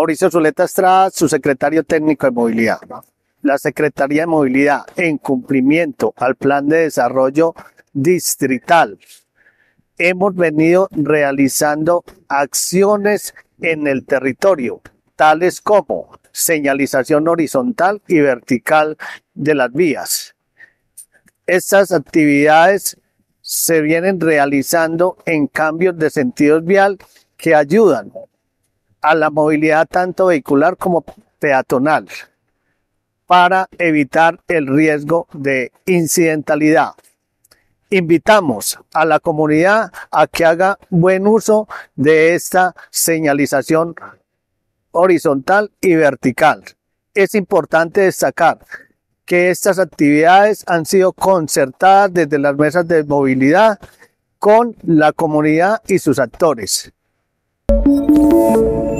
Mauricio Zuleta Estrada, su secretario técnico de movilidad. La Secretaría de Movilidad, en cumplimiento al Plan de Desarrollo Distrital, hemos venido realizando acciones en el territorio, tales como señalización horizontal y vertical de las vías. Estas actividades se vienen realizando en cambios de sentido vial que ayudan a la movilidad tanto vehicular como peatonal para evitar el riesgo de incidentalidad. Invitamos a la comunidad a que haga buen uso de esta señalización horizontal y vertical. Es importante destacar que estas actividades han sido concertadas desde las mesas de movilidad con la comunidad y sus actores. Música